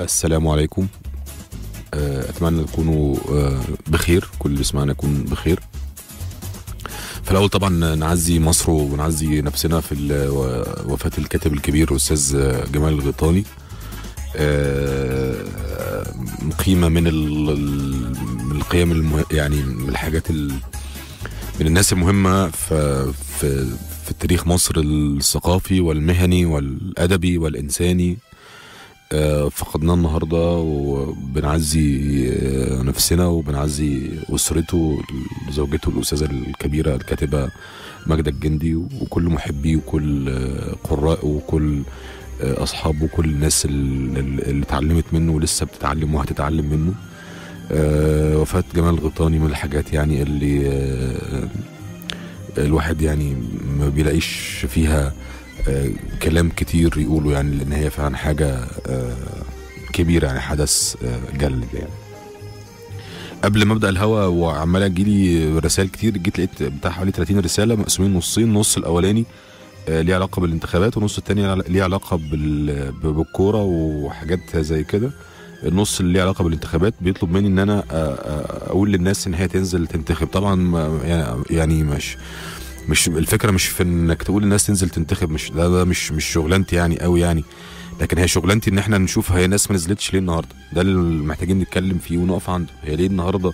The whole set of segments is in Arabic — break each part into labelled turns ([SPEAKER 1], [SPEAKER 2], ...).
[SPEAKER 1] السلام عليكم. آه، أتمنى تكونوا آه، بخير كل اللي بيسمعنا يكون بخير. في الأول طبعا نعزي مصر ونعزي نفسنا في ال- و- وفاة الكاتب الكبير الاستاذ جمال الغيطاني آه، قيمه من ال- ال- من القيم. يعني من الحاجات ال... من الناس المهمة في في في تاريخ مصر الثقافي والمهني والأدبي والإنساني. آه، فقدناه النهارده وبنعزي آه، نفسنا وبنعزي أسرته زوجته الأستاذة الكبيرة الكاتبة ماجدة الجندي وكل محبيه وكل آه، قرائه وكل آه، أصحابه وكل الناس اللي, اتعلمت منه ولسه بتتعلم وهتتعلم منه. آه، وفاة جمال الغيطاني من الحاجات يعني اللي آه، الواحد يعني ما بيلاقيش فيها آه، كلام كتير يقوله يعني لأن هي فعلا حاجة آه، كبيرة يعني حدث آه، جلد يعني. قبل ما أبدأ الهوا وعمال اجيلي رسائل كتير جيت لقيت بتاع حوالي 30 رسالة مقسومين نصين نص الأولاني آه، ليه علاقة بالانتخابات والنص التاني ليه علاقة بال- بالكورة وحاجات زي كده. النص اللي ليه علاقة بالانتخابات بيطلب مني إن أنا آه، آه، أقول للناس إن هي تنزل تنتخب. طبعا يعني- يعني مش الفكرة مش في إنك تقول الناس تنزل تنتخب مش ده, ده مش مش شغلانتي يعني قوي يعني. لكن هي شغلانتي إن إحنا نشوف هي الناس ما نزلتش ليه النهارده. ده اللي محتاجين نتكلم فيه ونقف عنده. هي ليه النهارده؟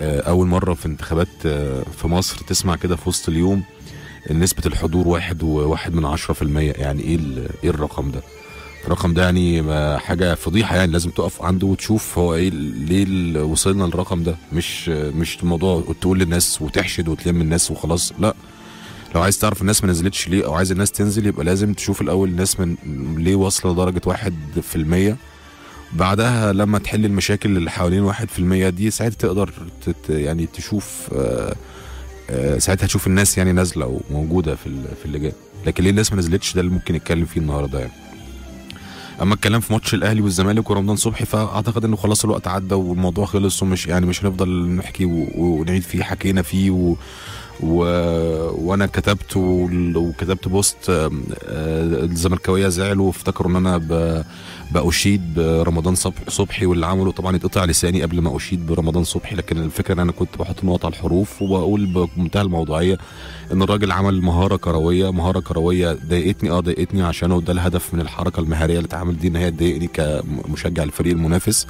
[SPEAKER 1] آه، أول مرة في انتخابات آه، في مصر تسمع كده في وسط اليوم نسبة الحضور واحد وواحد من عشرة في المية. يعني إيه إيه الرقم ده؟ الرقم ده يعني ما حاجة فضيحة يعني لازم تقف عنده وتشوف هو إيه ليه وصلنا للرقم ده. مش مش الموضوع تقول للناس وتحشد وتلم الناس وخلاص لأ. لو عايز تعرف الناس ما نزلتش ليه أو عايز الناس تنزل يبقى لازم تشوف الأول الناس من ليه واصلة لدرجة واحد في المية. بعدها لما تحل المشاكل اللي حوالين واحد في المية دي ساعتها تقدر تت يعني تشوف آه، آه، ساعتها تشوف الناس يعني نازلة وموجودة في في اللجان. لكن ليه الناس ما نزلتش؟ ده اللي ممكن نتكلم فيه النهارده يعني. أما الكلام في ماتش الأهلي والزمالك ورمضان صبحي فأعتقد انه خلاص الوقت عدى والموضوع خلص ومش يعني مش هنفضل نحكي ونعيد فيه حكينا فيه و و... وأنا كتبت وال- وكتبت بوست آه، الزملكاوية زعلوا وافتكروا إن أنا ب... بأشيد برمضان صبح- صبحي واللي عمله طبعا يتقطع لساني قبل ما أشيد برمضان صبحي لكن الفكرة إن أنا كنت بحط نقط على الحروف وبقول بمنتهى الموضوعية إن الراجل عمل مهارة كروية مهارة كروية ضايقتني آه ضايقتني عشانه ده الهدف من الحركة المهارية اللي اتعمل دي إن هي تضايقني كمشجع الفريق المنافس.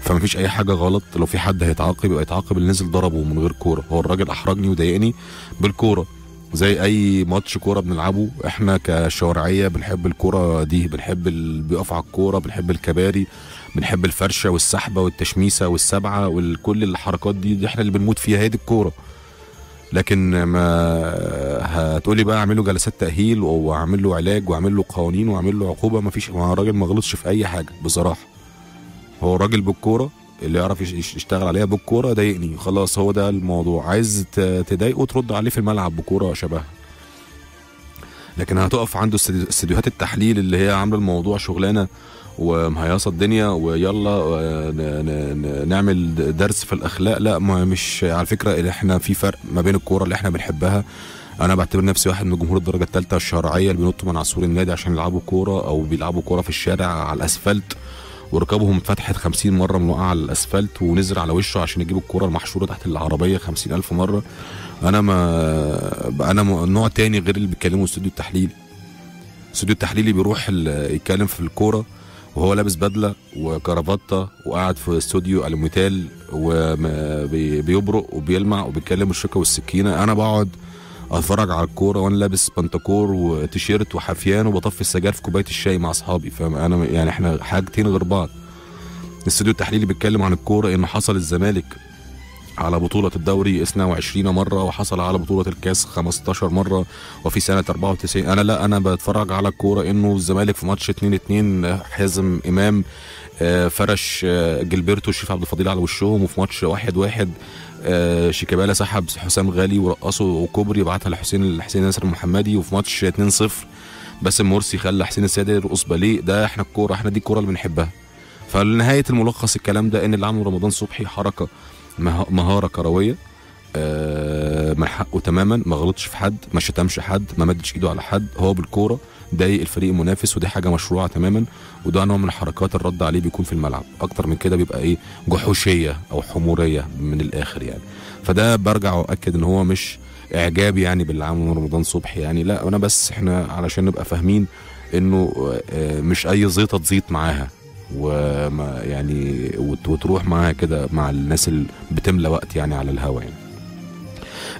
[SPEAKER 1] فما فيش أي حاجة غلط لو في حد هيتعاقب يبقى يتعاقب اللي نزل ضربه من غير كورة. هو الراجل أحرجني وضايقني بالكورة. زي أي ماتش كورة بنلعبه إحنا كشوارعية بنحب الكورة دي بنحب اللي بيقف على الكورة بنحب الكباري بنحب الفرشة والسحبة والتشميسة والسبعة وكل الحركات دي, دي إحنا اللي بنموت فيها هي دي الكورة. لكن ما هتقولي بقى اعمل له جلسات تأهيل واعمل له علاج واعمل له قوانين واعمل له عقوبة ما فيش ما الراجل ما غلطش في أي حاجة بصراحة. هو راجل بالكورة اللي يعرف يش- يش- يشتغل عليها بالكورة ضايقني خلاص هو ده الموضوع. عايز تضايقه ترد عليه في الملعب بكورة شبهها لكن هتقف عنده استديو- استديوهات التحليل اللي هي عاملة الموضوع شغلانة ومهيصة الدنيا ويلا آه، نعمل درس في الأخلاق. لا ما مش على فكرة اللي إحنا في فرق ما بين الكورة اللي إحنا بنحبها. أنا بعتبر نفسي واحد من جمهور الدرجة الثالثه الشرعية اللي بينطوا من عصفور النادي عشان يلعبوا كورة أو بيلعبوا كورة في الشارع على الأسفلت. وركبهم فتحت 50 مرة من وقع على الأسفلت ونزل على وشه عشان يجيب الكوره المحشورة تحت العربية 50 ألف مرة. أنا ما أنا م- نوع تاني غير اللي بيتكلموا استوديو التحليلي استوديو التحليلي بيروح ال- يتكلم في الكورة وهو لابس بدلة وكرافته وقاعد في استوديو الموتال وبيبرق وبيلمع وبيتكلم الشوكه والسكينة. أنا بقعد اتفرج على الكوره وأنا لابس بنتكور وتيشيرت وحفيان وبطفي السجاير في كوبايه الشاي مع اصحابي فانا يعني إحنا حاجتين غير بعض. الاستوديو التحليلي بيتكلم عن الكوره إن حصل الزمالك على بطولة الدوري 22 مرة وحصل على بطولة الكاس 15 مرة وفي سنة 94 أنا لا أنا بتفرج على الكورة إنه الزمالك في ماتش 2 2 حازم إمام آه، فرش آه، جilberto الشريف عبد الفضيل على وشهم وفي ماتش 1 1 آه، شيكابالا سحب حسام غالي ورقصه وكوبري بعتها لحسين حسين ناصر المحمدي وفي ماتش 2 0 باسم مرسي خلى حسين السيدي يرقص باليه. ده إحنا الكورة إحنا دي الكورة اللي بنحبها. فنهاية الملخص الكلام ده إن اللي عمله رمضان صبحي حركة مه- مهارة كروية آه، من حقه تماما ما غلطش في حد ما شتمش حد ما مدش إيده على حد هو بالكورة. ضايق الفريق المنافس ودي حاجة مشروعة تماما وده نوع من حركات الرد عليه بيكون في الملعب. أكتر من كده بيبقى إيه؟ جحوشية أو حمورية من الآخر يعني. فده برجع واكد إن هو مش اعجابي يعني باللي عمله رمضان صبحي يعني. لا أنا بس إحنا علشان نبقى فاهمين إنه آه، مش أي زيطة تزيط معاها. وما يعني وت- وتروح معاها كده مع الناس اللي بتملى وقت يعني على الهوا يعني.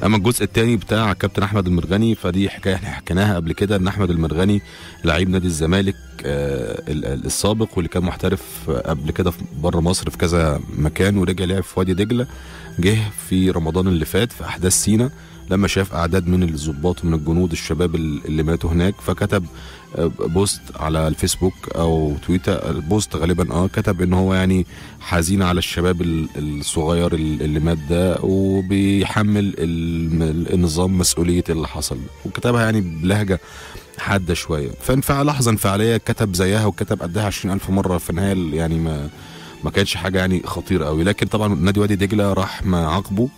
[SPEAKER 1] أما الجزء الثاني بتاع كابتن أحمد المرغني فدي حكاية إحنا حكيناها قبل كده إن أحمد المرغني لعيب نادي الزمالك آه، ال- ال- السابق واللي كان محترف قبل كده بره مصر في كذا مكان ورجع لعب في وادي دجلة جه في رمضان اللي فات في أحداث سينا لما شاف أعداد من الضباط ومن الجنود الشباب ال- اللي ماتوا هناك فكتب post على الفيسبوك أو تويتر. ال post غالبا آه كتب إن هو يعني حزين على الشباب ال- الصغير ال- اللي مات ده وبيحمل ال- النظام مسؤولية اللي حصل. وكتبها يعني بلهجة حادة شوية. فانفعل لحظة انفعالية كتب زيها وكتب قدها 20000 مرة. في النهاية يعني ما ما كانتش حاجة يعني خطيرة قوي لكن طبعا نادي وادي دجلة راح معاقبه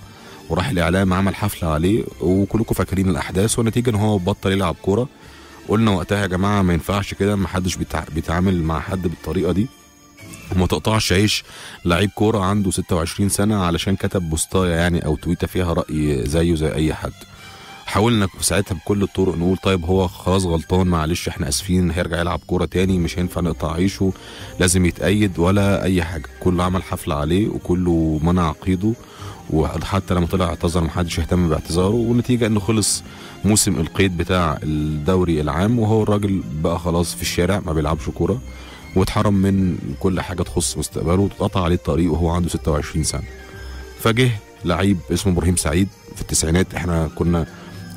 [SPEAKER 1] وراح الإعلام عمل حفلة عليه وكلكم فاكرين الأحداث. والنتيجة إن هو بطل يلعب كورة. قلنا وقتها يا جماعة ما ينفعش كده ما حدش بيتع... بيتعامل مع حد بالطريقة دي. وما تقطعش عيش. لعيب كورة عنده 26 سنة علشان كتب بوستاية يعني أو تويتة فيها رأي زيه زي أي حد. حاولنا ساعتها بكل الطرق نقول طيب هو خلاص غلطان معلش إحنا آسفين هيرجع يلعب كورة تاني مش هينفع نقطع عيشه لازم يتأيد ولا أي حاجة. كله عمل حفلة عليه وكله منع عقيده. وحتى لما طلع اعتذر محدش اهتم باعتذاره والنتيجة إنه خلص موسم القيد بتاع الدوري العام وهو الراجل بقى خلاص في الشارع ما بيلعبش كورة واتحرم من كل حاجة تخص مستقبله واتقطع عليه الطريق وهو عنده 26 سنة. فجه لعيب اسمه إبراهيم سعيد في التسعينات. إحنا كنا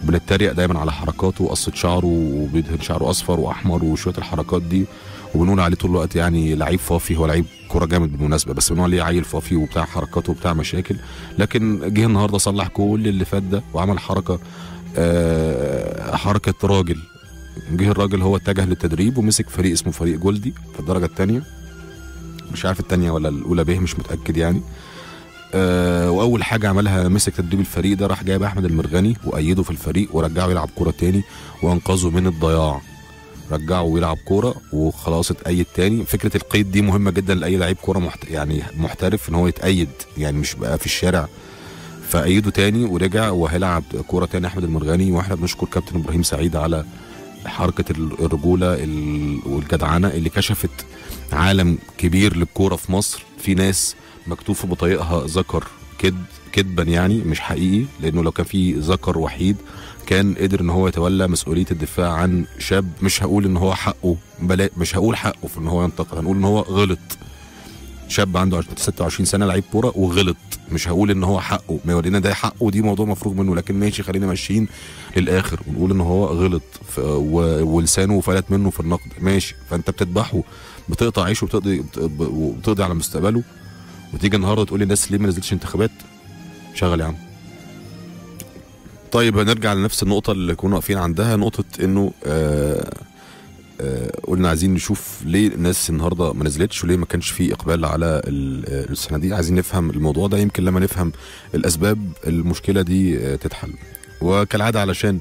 [SPEAKER 1] بنتريق دايما على حركاته وقصه شعره وبيدهن شعره أصفر وأحمر وشوية الحركات دي. وبنقول عليه طول الوقت يعني لعيب فافي هو لعيب كوره جامد بالمناسبة بس بنقول عليه عيل فافي وبتاع حركاته وبتاع مشاكل. لكن جه النهارده صلح كل اللي فات ده وعمل حركة آه حركة راجل. جه الراجل هو اتجه للتدريب ومسك فريق اسمه فريق جولدي في الدرجة الثانية مش عارف الثانية ولا الأولى به مش متأكد يعني. آه وأول حاجة عملها مسك تدريب الفريق ده راح جايب أحمد المرغني وأيده في الفريق ورجعه يلعب كوره تاني وأنقذه من الضياع. رجعه يلعب كورة وخلاص اتأيد تاني. فكرة القيد دي مهمة جدا لأي لعيب كورة محت... يعني محترف إن هو يتأيد يعني مش بقى في الشارع. فأيده تاني ورجع وهيلعب كورة تاني. أحمد المرغني وإحنا بنشكر كابتن إبراهيم سعيد على حركة الرجولة ال- والجدعنة اللي كشفت عالم كبير للكورة في مصر. في ناس مكتوب في بطايقها ذكر كد كذبا يعني مش حقيقي لأنه لو كان في ذكر وحيد كان قدر إن هو يتولى مسؤولية الدفاع عن شاب مش هقول إن هو حقه بلا مش هقول حقه في إن هو ينتقد هنقول إن هو غلط. شاب عنده 26 سنة لعيب كورة وغلط مش هقول إن هو حقه. ما يورينا ده حقه ودي موضوع مفروغ منه لكن ماشي خلينا ماشيين للآخر ونقول إن هو غلط. ولسانه فلت منه في النقد. ماشي فأنت بتذبحه بتقطع عيشه وبتقضي وبتقضي على مستقبله. وتيجي النهارده تقول للناس ليه ما نزلتش انتخابات؟ شغل يا عم. طيب هنرجع لنفس النقطة اللي كنا واقفين عندها نقطة إنه آه آه قلنا عايزين نشوف ليه الناس النهارده ما نزلتش وليه ما كانش في إقبال على ال- آه، الصناديق عايزين نفهم الموضوع ده يمكن لما نفهم الأسباب المشكلة دي تتحل. وكالعادة علشان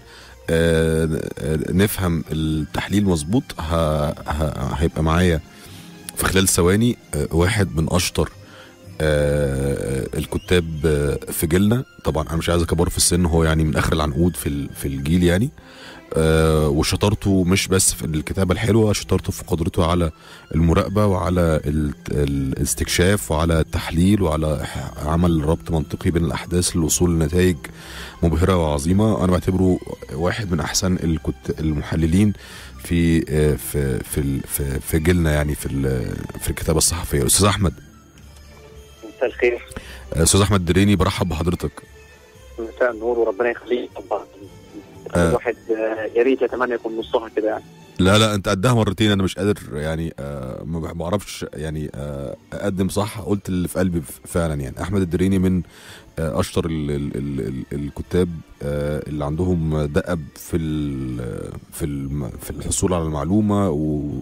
[SPEAKER 1] نفهم التحليل مظبوط هيبقى معايا في خلال ثواني واحد من أشطر آه، الكتاب آه، في جيلنا. طبعا أنا مش عايز أكبره في السن هو يعني من آخر العنقود في في الجيل يعني. آه، وشطارته مش بس في الكتابة الحلوة شطارته في قدرته على المراقبة وعلى ال- ال- الاستكشاف وعلى التحليل وعلى عمل ربط منطقي بين الأحداث للوصول لنتائج مبهرة وعظيمة. أنا بعتبره واحد من الكت... المحللين في آه، في في في, في جيلنا يعني في في الكتابة الصحفية. أستاذ أحمد.
[SPEAKER 2] مساء الخير.
[SPEAKER 1] آه، أستاذ أحمد دريني برحب بحضرتك.
[SPEAKER 2] مساء النور وربنا يخليك. طبعا.
[SPEAKER 1] آه.
[SPEAKER 2] الواحد آه، يا ريت يتمنى يكون نصها كده يعني.
[SPEAKER 1] لا لا أنت قدها مرتين أنا مش قادر يعني آه ما بعرفش يعني آه أقدم صح قلت اللي في قلبي فعلا يعني. أحمد الدريني من آه أشطر ال ال ال ال الكتاب آه اللي عندهم دأب في ال في ال في الحصول على المعلومة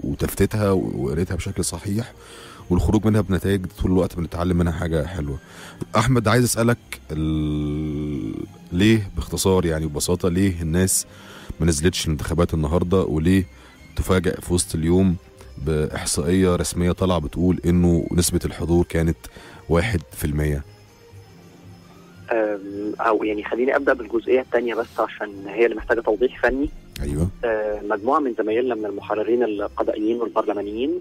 [SPEAKER 1] وتفتيتها و- وقرايتها بشكل صحيح. والخروج منها بنتائج طول الوقت بنتعلم منها حاجة حلوة. أحمد عايز أسألك ال... ليه باختصار يعني ببساطه ليه الناس ما نزلتش الانتخابات النهارده وليه تفاجأ في وسط اليوم بإحصائية رسمية طالعة بتقول إنه نسبة الحضور كانت واحد في المية؟
[SPEAKER 2] أم، أو يعني خليني أبدأ بالجزئية الثانية بس عشان هي اللي محتاجة توضيح فني. أه، مجموعة من زمايلنا من المحررين القضائيين والبرلمانيين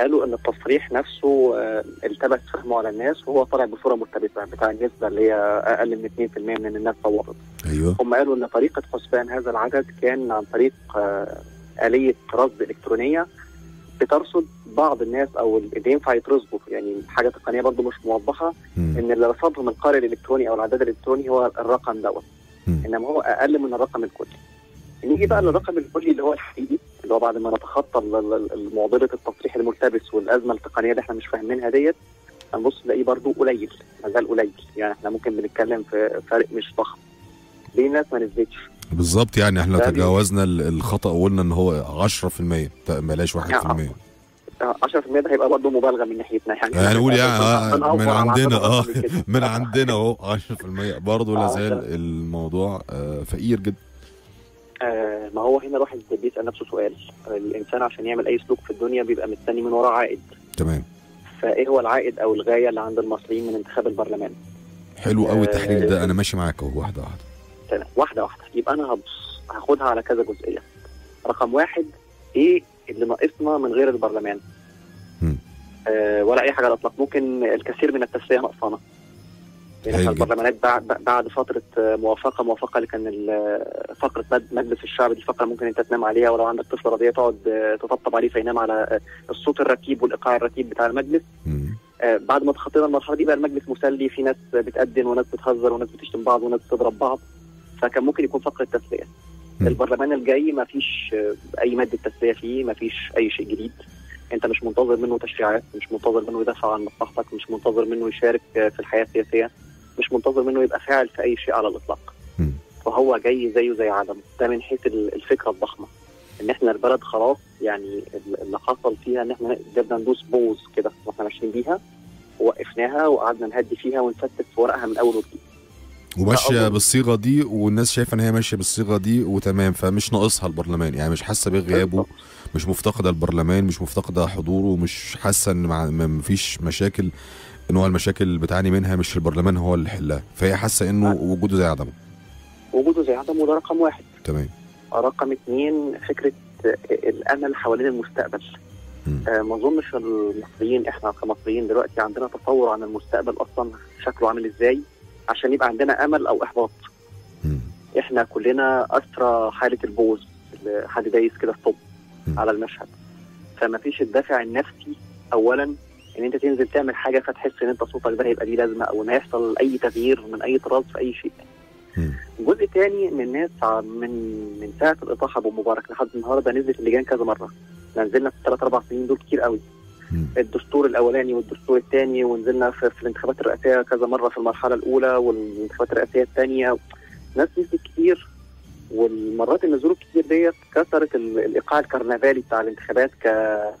[SPEAKER 2] قالوا إن التصريح نفسه أه، التبس فهمه على الناس وهو طالع بصورة ملتبسه بتاع النسبة اللي هي أقل من 2% من الناس صوتت
[SPEAKER 1] أيوه.
[SPEAKER 2] هم قالوا إن طريقة حسبان هذا العدد كان عن طريق آه، آلية رصد إلكترونية بترصد بعض الناس أو اللي ينفع يترصدوا. يعني حاجة تقنية برضو مش موضحة
[SPEAKER 1] مم.
[SPEAKER 2] إن اللي رصدهم القارئ الإلكتروني أو العداد الإلكتروني هو الرقم دوت. إنما هو أقل من الرقم الكلي. نيجي بقى للرقم الكلي اللي هو الحقيقي. اللي هو بعد ما نتخطى معضلة التصريح الملتبس والأزمة التقنية اللي إحنا مش فاهمينها ديت هنبص نلاقيه برضو قليل ما زال قليل. يعني إحنا ممكن بنتكلم في فرق مش ضخم. ليه الناس ما نزلتش؟
[SPEAKER 1] بالظبط يعني إحنا
[SPEAKER 2] ده
[SPEAKER 1] تجاوزنا ال- الخطأ وقلنا إن هو 10% بلاش 1%
[SPEAKER 2] 10% ده هيبقى برضه مبالغة من ناحيتنا. يعني
[SPEAKER 1] يعني نقول يعني آه، من عندنا
[SPEAKER 2] آه من
[SPEAKER 1] عندنا أهو 10% برضه لا زال
[SPEAKER 2] ده-
[SPEAKER 1] الموضوع آه، فقير جدا.
[SPEAKER 2] آه ما هو هنا الواحد بيسأل نفسه سؤال. الإنسان عشان يعمل أي سلوك في الدنيا بيبقى مستني من وراه عائد.
[SPEAKER 1] تمام.
[SPEAKER 2] فإيه هو العائد أو الغاية اللي عند المصريين من انتخاب البرلمان؟
[SPEAKER 1] حلو قوي
[SPEAKER 2] آه،
[SPEAKER 1] التحليل ده أنا ماشي معاك أهو واحدة واحدة.
[SPEAKER 2] تمام. واحدة واحدة. يبقى أنا هبص هاخدها على كذا جزئية. رقم واحد إيه اللي ناقصنا من غير البرلمان. آه ولا أي حاجة على الاطلاق ممكن الكثير من التسلية ناقصانا. يعني
[SPEAKER 1] جدا.
[SPEAKER 2] البرلمانات بعد بعد فترة آه، موافقة موافقة اللي كان ال- فقره مجلس الشعب دي فقره ممكن أنت تنام عليها ولو عندك طفل رضيع تقعد آه، تطبطب عليه فينام على آه، الصوت الرتيب والإيقاع الرتيب بتاع المجلس. آه، بعد ما تخطينا المرحلة دي بقى المجلس مسلي في ناس بتأذن وناس بتهزر وناس بتشتم بعض وناس بتضرب بعض فكان ممكن يكون فقره تسليه. البرلمان الجاي ما فيش آه، أي مادة تسلية فيه ما فيش أي شيء جديد أنت مش منتظر منه تشريعات مش منتظر منه يدافع عن مصلحتك مش منتظر منه يشارك آه، في الحياة السياسية مش منتظر منه يبقى فاعل في أي شيء على
[SPEAKER 1] الإطلاق.
[SPEAKER 2] فهو جاي زيه زي عدم ده من حيث ال- الفكرة الضخمة. إن إحنا البلد خلاص يعني ال- اللي حصل فيها إن إحنا قدرنا ندوس بوز كده وإحنا ماشيين بيها ووقفناها وقعدنا نهدي فيها ونفتت في ورقها من أول وجديد. وماشية
[SPEAKER 1] بالصيغة دي والناس شايفة إن هي ماشية بالصيغة دي وتمام فمش ناقصها البرلمان. يعني مش حاسة بغيابه. مش مفتقدة البرلمان مش مفتقدة حضوره مش حاسة إن مفيش مشاكل. إن هو المشاكل اللي بتعاني منها مش البرلمان هو اللي يحلها فهي حاسة إنه وجوده زي عدمه.
[SPEAKER 2] وجوده زي عدم وده رقم واحد.
[SPEAKER 1] تمام.
[SPEAKER 2] رقم اثنين فكرة آه، الأمل حوالين المستقبل. آه، ما أظنش المصريين إحنا كمصريين دلوقتي عندنا تصور عن المستقبل أصلا شكله عامل إزاي عشان يبقى عندنا أمل أو إحباط.
[SPEAKER 1] مم.
[SPEAKER 2] إحنا كلنا أسرى حالة البوز حد دايس كده
[SPEAKER 1] مم.
[SPEAKER 2] على المشهد. فما فيش الدافع النفسي اولا إن أنت تنزل تعمل حاجة فتحس إن أنت صوتك ده هيبقى ليه لازمة أو ان هيحصل أي تغيير من أي طراز في أي شيء. جزء تاني من الناس من من ساعة الاطاحه أبو مبارك لحد النهارده نزلت اللجان كذا مرة إحنا نزلنا في الثلاث أربع سنين دول كتير قوي. الدستور الأولاني والدستور الثاني ونزلنا في, في الانتخابات الرئاسية كذا مرة في المرحلة الأولى والانتخابات الرئاسية الثانية ناس نزلت كتير والمرات النزول الكتير ديت كسرت ال- الإيقاع الكرنفالي بتاع الانتخابات.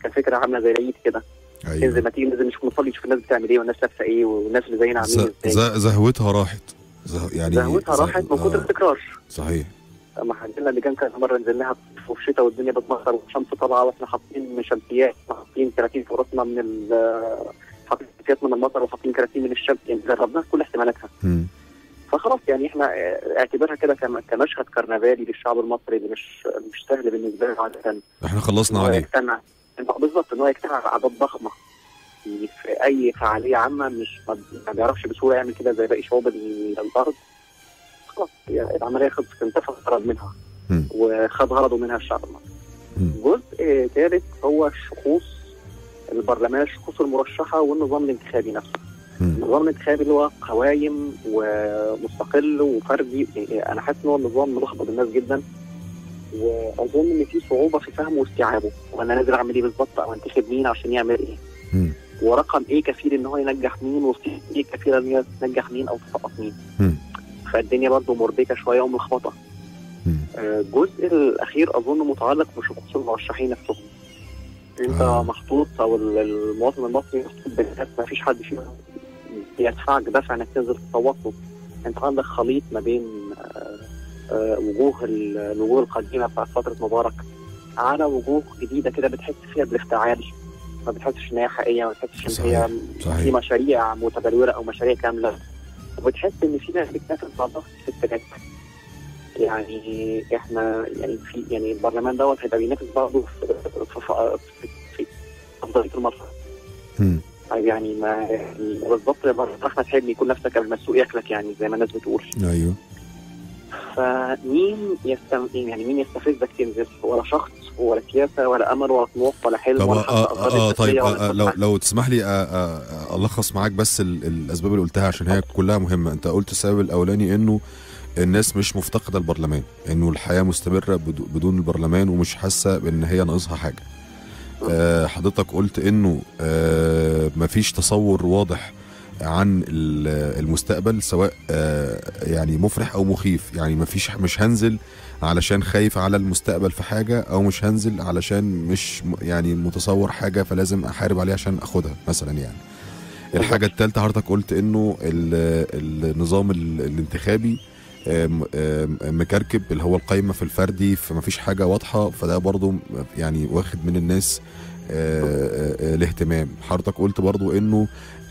[SPEAKER 2] كفكرة عاملة زي العيد كده
[SPEAKER 1] أيوه.
[SPEAKER 2] ننزل ما تيجي ننزل نشوف نصلي نشوف الناس بتعمل إيه والناس لابسة إيه والناس اللي زينا عاملين
[SPEAKER 1] إزاي. زهوتها راحت. زه... يعني
[SPEAKER 2] زهوتها
[SPEAKER 1] زه-
[SPEAKER 2] راحت من كتر
[SPEAKER 1] آه،
[SPEAKER 2] التكرار.
[SPEAKER 1] صحيح.
[SPEAKER 2] أما عندنا اللي كان كذا مرة نزلناها في الشتاء والدنيا بتمطر والشمس طالعة وإحنا حاطين شمسيات حاطين كراتين في راسنا من ال- حاطين شمسيات من المطر وحاطين كراتين من الشمس يعني جربناها كل احتمالاتها. فخلاص يعني إحنا آه، اعتبرها كده كم- كمشهد كرنفالي للشعب المصري اللي مش مش سهل بالنسبة له عادة.
[SPEAKER 1] إحنا خلصنا عليه.
[SPEAKER 2] بالظبط ان هو يجتمع اعداد ضخمة في أي فعالية عامة مش ما بيعرفش بسهولة يعمل كده زي باقي شعوب ال- الأرض خلاص يعني العملية خلصت انتفى الغرض منها. وخد غرضه منها الشعب المصري. جزء ثالث هو الشخوص البرلمان الشخوص المرشحة والنظام الانتخابي نفسه. النظام الانتخابي اللي هو قوايم ومستقل وفردي يعني أنا حاسس إن هو النظام ملخبط الناس جدا وأظن إن في صعوبة في فهمه واستيعابه وأنا نازل أعمل إيه بالظبط أو انتخب مين عشان يعمل
[SPEAKER 1] إيه.
[SPEAKER 2] ورقم إيه كفيل إن هو ينجح مين وفي إيه كفيل إن هي تنجح مين أو تسقط مين. فالدنيا برضه مربكة شوية وملخبطه. آه، الجزء الأخير أظن متعلق بشخوص المرشحين نفسهم أنت
[SPEAKER 1] آه.
[SPEAKER 2] محطوط أو ال- المواطن المصري محطوط ما فيش حد فيهم يدفعك دفع إنك تنزل تصوت أنت عندك خليط ما بين آه، وجوه ال- الوجوه القديمة بتاعت فترة مبارك. على وجوه جديدة كده بتحس فيها بالافتعال. ما بتحسش إن هي حقيقية ما بتحسش
[SPEAKER 1] إن.
[SPEAKER 2] هي في مشاريع متبلوره أو مشاريع كاملة. وبتحس إن في ناس بتنافس بعضها في الستات يعني إحنا يعني في يعني البرلمان دوت هيبقى بينافس بعضه في في افضليه المرفأ
[SPEAKER 1] مم.
[SPEAKER 2] طيب يعني ما يعني بالظبط بر- أحمد حلمي يكون نفسك قبل ما السوق ياكلك يعني زي ما الناس بتقول.
[SPEAKER 1] أيوه.
[SPEAKER 2] فمين يستم... يعني مين يستفزك تنزل ولا شخص ولا سياسة ولا أمل ولا طموح ولا حلم ولا
[SPEAKER 1] آه,
[SPEAKER 2] حتى
[SPEAKER 1] آه, آه طيب آه لو. لو تسمح لي آه آه ألخص معاك بس ال- الأسباب اللي قلتها عشان هي كلها مهمة. أنت قلت السبب الأولاني إنه الناس مش مفتقدة البرلمان إنه الحياة مستمرة بدو- بدون البرلمان ومش حاسة بإن هي ناقصها حاجة. آه حضرتك قلت إنه آه مفيش تصور واضح عن ال- المستقبل سواء آه يعني مفرح أو مخيف. يعني مفيش مش هنزل علشان خايف على المستقبل في حاجة أو مش هنزل علشان مش يعني متصور حاجة فلازم أحارب عليها عشان أخدها مثلا يعني. الحاجة الثالثه حضرتك قلت إنه ال- النظام ال- الانتخابي مكركب اللي هو القايمة في الفردي فمفيش حاجة واضحة فده برضو يعني واخد من الناس آه، آه، الاهتمام. حضرتك قلت برضو إنه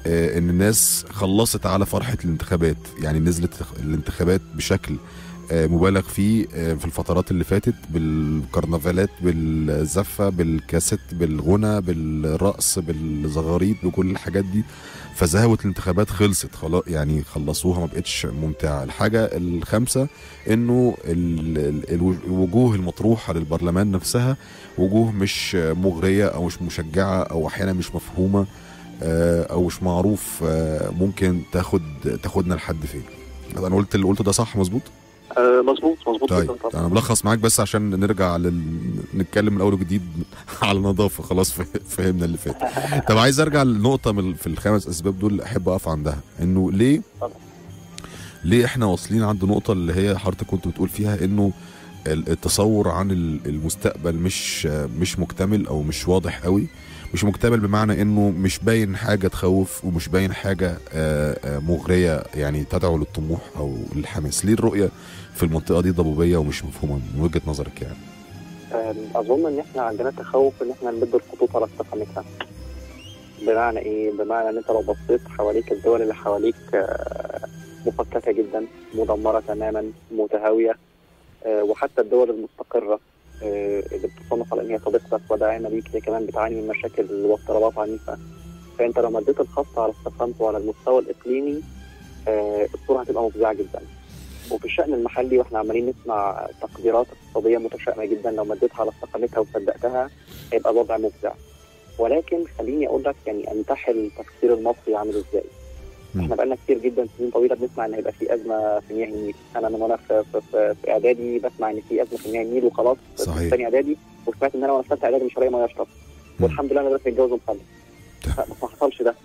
[SPEAKER 1] إن الناس خلصت على فرحة الانتخابات. يعني نزلت الانتخابات بشكل آه، مبالغ فيه آه، في الفترات اللي فاتت بالكرنفالات بالزفة بالكاسيت بالغنى بالرقص بالزغاريد بكل الحاجات دي. فزهوة الانتخابات خلصت. خلاص يعني خلصوها ما بقتش ممتعة. الحاجة الخامسة إنه ال- ال- الوج- الوجوه المطروحة للبرلمان نفسها وجوه مش مغرية أو مش مشجعة أو أحيانا مش مفهومة. آه، أو مش معروف آه، ممكن تاخد تاخدنا لحد فين؟ أنا قلت اللي قلته ده صح مظبوط؟
[SPEAKER 2] آه مظبوط مظبوط
[SPEAKER 1] طيب أنا ملخص معاك بس عشان نرجع لل... نتكلم من اول وجديد على النظافة خلاص فه- فهمنا اللي فات. طب عايز أرجع لنقطة من في الخمس أسباب دول أحب أقف عندها. إنه ليه؟
[SPEAKER 2] طبعا.
[SPEAKER 1] ليه إحنا واصلين عند نقطة اللي هي حضرتك كنت بتقول فيها إنه ال- التصور عن ال- المستقبل مش مش مكتمل أو مش واضح قوي. مش مكتمل بمعنى إنه مش باين حاجة تخوف ومش باين حاجة آه، آه، مغرية يعني تدعو للطموح أو للحماس. ليه الرؤية في المنطقة دي ضبابية ومش مفهومة من وجهة نظرك يعني؟
[SPEAKER 2] آم، أظن إن إحنا عندنا تخوف إن إحنا نمد الخطوط على استقامتها بمعنى إيه؟ بمعنى إن أنت لو بصيت حواليك الدول اللي حواليك آه، مفككة جدا مدمرة تماما متهاوية آه، وحتى الدول المستقرة. آه، اللي بتصنف على ان هي صديقتك وداعمه ليك هي كمان بتعاني من مشاكل واضطرابات عنيفة. فأنت لو مديت الخط على استقامته على المستوى الإقليمي آه، الصورة هتبقى مفزعة جدا. وفي الشأن المحلي وإحنا عمالين نسمع تقديرات اقتصادية متشائمة جدا لو مديتها على استقامتها وصدقتها هيبقى الوضع مفزع. ولكن خليني أقول لك يعني أنتحل التفكير المصري عامل
[SPEAKER 1] إزاي.
[SPEAKER 2] إحنا بقالنا كتير جدا سنين طويلة بنسمع إن هيبقى في أزمة في مياه النيل. أنا من وأنا في, في, إعدادي بسمع إن في أزمة في مياه النيل وخلاص
[SPEAKER 1] صحيح.
[SPEAKER 2] في ثاني إعدادي وسمعت إن أنا وأنا في ثالثه إعدادي مش هلاقي ميه
[SPEAKER 1] أشرب.
[SPEAKER 2] والحمد لله أنا دلوقتي متجوز ومخلف. ما حصلش ده.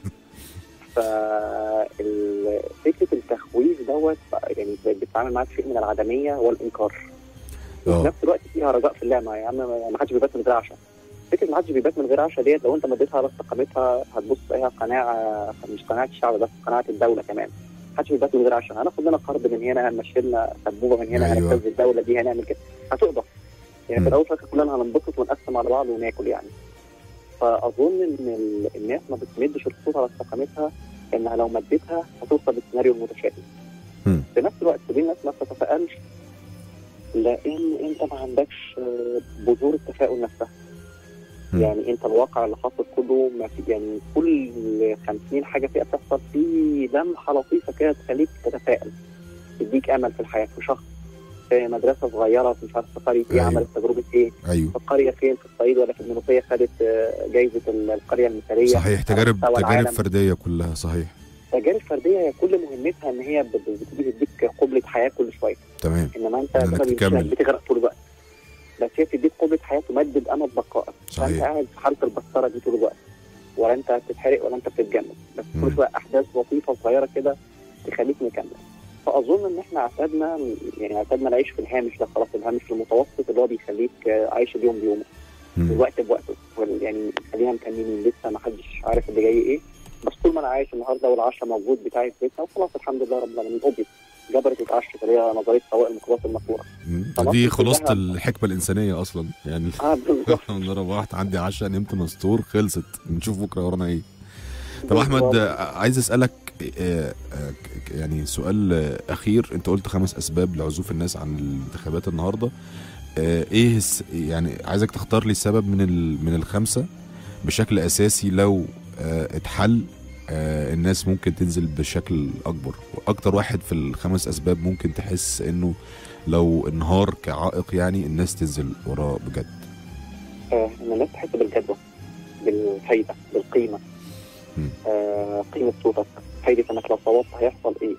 [SPEAKER 2] ففكرة التخويف دوت يعني بتتعامل معاك شيء من العدمية والإنكار. وفي
[SPEAKER 1] آه.
[SPEAKER 2] نفس الوقت فيها رجاء في اللعبه يا عم ما حدش بيبات من غير عشاء فكرة ما حدش بيبات من غير عشاء ديت لو انت مديتها على استقامتها هتبص تلاقيها قناعة مش قناعة الشعب بس قناعة الدولة كمان ما حدش بيبات من غير عشاء هناخد لنا قرض من هنا هنمشي لنا سبوبه من هنا
[SPEAKER 1] أيوة.
[SPEAKER 2] هنبتز الدولة دي هنعمل كده هتقضى يعني. في الأول وفي كلنا هننبسط ونقسم على بعض وناكل يعني فأظن إن ال- الناس ما بتمدش الخطوط على استقامتها إنها لو مدتها هتوصل للسيناريو المتشائم. في نفس الوقت دي الناس ما تتفائلش لأن أنت ما عندكش بذور التفاؤل نفسها. يعني انت الواقع اللي حاصل كله ما في يعني كل 50 حاجة فيها بتحصل في لمحة لطيفة كده تخليك تتفائل تديك أمل في الحياة. في شخص في مدرسة صغيرة في مش عارف في قرية إيه
[SPEAKER 1] أيوة.
[SPEAKER 2] عملت تجربة إيه؟
[SPEAKER 1] أيوه.
[SPEAKER 2] في القريه فين؟ في الصعيد ولا في المنوفية؟ خدت آه، جايزة ال- القرية المثالية.
[SPEAKER 1] صحيح. تجارب تجارب. فردية كلها صحيح.
[SPEAKER 2] تجارب فردية هي كل مهمتها إن هي بت- بتيجي تديك قبلة حياة كل شوية.
[SPEAKER 1] تمام. إنما
[SPEAKER 2] أنت بتغرق طول الوقت. بس هي بتديك قبله حياة تمدد امل بقائك.
[SPEAKER 1] فأنت
[SPEAKER 2] قاعد في حالة البسطره دي طول الوقت. ولا أنت بتتحرق ولا أنت بتتجمد بس. كل شوية أحداث لطيفة صغيره كده تخليك مكمل. فأظن إن إحنا اعتدنا يعني اعتدنا العيش في الهامش ده خلاص الهامش المتوسط اللي هو بيخليك عايش اليوم بيومه. الوقت بوقته. يعني خلينا مكملين لسه ما حدش عارف اللي جاي إيه. بس طول ما أنا عايش النهارده والعشاء موجود بتاعي في بيتنا وخلاص الحمد لله رب العالمين قضيت جبرت وتعشت اللي هي نظريه المقوره
[SPEAKER 1] مم.
[SPEAKER 2] فمصر
[SPEAKER 1] دي
[SPEAKER 2] خلاصة
[SPEAKER 1] الحكمه الإنسانية أصلا. يعني
[SPEAKER 2] آه بالظبط.
[SPEAKER 1] نضرب واحد عندي عشاء نمت مستور خلصت. نشوف بكرة ورانا إيه. طب أحمد عايز أسألك آه، آه، يعني سؤال أخير. أنت قلت خمس أسباب لعزوف الناس عن الانتخابات النهارده. آه، إيه يعني عايزك تختار لي السبب من من الخمسة بشكل أساسي لو اتحل آه، الناس ممكن تنزل بشكل أكبر. وأكتر واحد في الخمس أسباب ممكن تحس إنه لو انهار كعائق يعني الناس تنزل وراه بجد.
[SPEAKER 2] آه، الناس تحس بالجدوى بالفايدة
[SPEAKER 1] بالقيمة.
[SPEAKER 2] آه قيمة صوتك فايدة إنك لو صوتت هيحصل إيه؟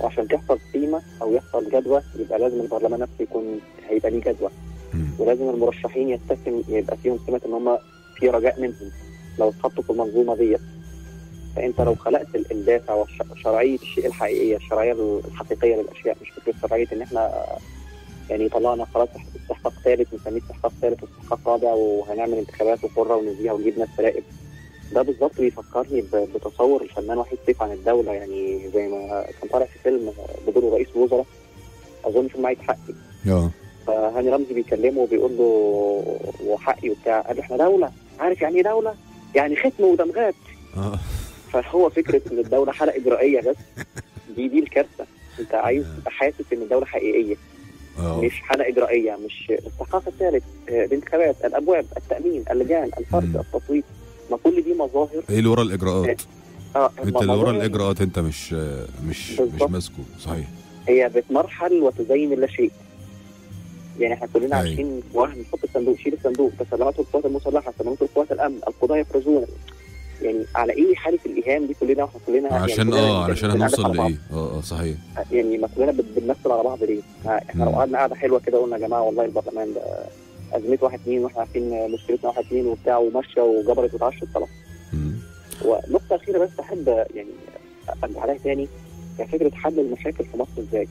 [SPEAKER 2] وعشان تحصل قيمة أو يحصل جدوى يبقى لازم البرلمان نفسه يكون هيبقى ليه جدوى. ولازم المرشحين يتسم يبقى فيهم سمه إن هم في رجاء منهم. لو اتحطوا في المنظومة ديت. فأنت لو خلقت ال- الدافع وشرعيه الشيء الحقيقية الشرعية الحقيقية للأشياء مش فكره شرعية إن إحنا يعني طلعنا خلاص استحقاق ثالث نسميه استحقاق ثالث واستحقاق رابع وهنعمل انتخابات وقرة ونزيها ونجيب ناس تراقب ده بالظبط بيفكرني بتصور الفنان وحيد سيف عن الدولة يعني زي ما كان طالع في فيلم بدور رئيس الوزراء أظن فيلم عايد حقي.
[SPEAKER 1] آه.
[SPEAKER 2] فهاني رمزي بيكلمه وبيقول له وحقي وبتاع. قال إحنا دولة؟ عارف يعني إيه دولة؟ يعني ختم ودمغات.
[SPEAKER 1] آه.
[SPEAKER 2] فهو فكرة إن الدولة حاله إجرائية بس دي دي الكارثة. أنت عايز تبقى حاسس إن الدولة حقيقية
[SPEAKER 1] آه.
[SPEAKER 2] مش حاله إجرائية مش الاستحقاق الثالث آه، الانتخابات الأبواب التأمين اللجان الفرد. التصويت. ما كل دي مظاهر.
[SPEAKER 1] إيه اللي ورا الإجراءات.
[SPEAKER 2] آه
[SPEAKER 1] أنت اللي ورا
[SPEAKER 2] مظاهر
[SPEAKER 1] الإجراءات أنت مش مش مش
[SPEAKER 2] بالظبط.
[SPEAKER 1] ماسكه. صحيح.
[SPEAKER 2] هي بتمرحل وتزين اللا شيء. يعني إحنا كلنا
[SPEAKER 1] أيوة.
[SPEAKER 2] عايشين واحد نحط الصندوق شيل الصندوق تسلمات القوات المسلحة تسلمات القوات الأمن القضاه يفرزون يعني على إيه حالة الإيهام دي كلنا وإحنا كلنا
[SPEAKER 1] عشان
[SPEAKER 2] يعني
[SPEAKER 1] آه علشان
[SPEAKER 2] بنقعد
[SPEAKER 1] هنوصل
[SPEAKER 2] على.
[SPEAKER 1] لإيه آه آه صحيح
[SPEAKER 2] يعني ما كلنا بن- بنمثل على بعض ليه؟ إحنا لو. قعدنا قعدة حلوة كده قلنا يا جماعة والله البرلمان ده ازمته واحد اثنين وإحنا عارفين مشكلتنا واحد اثنين وبتاع وماشية وجبرت وتعشت خلاص. ونقطة أخيرة بس أحب يعني ارجع عليها تاني هي فكرة حل المشاكل في مصر
[SPEAKER 1] إزاي؟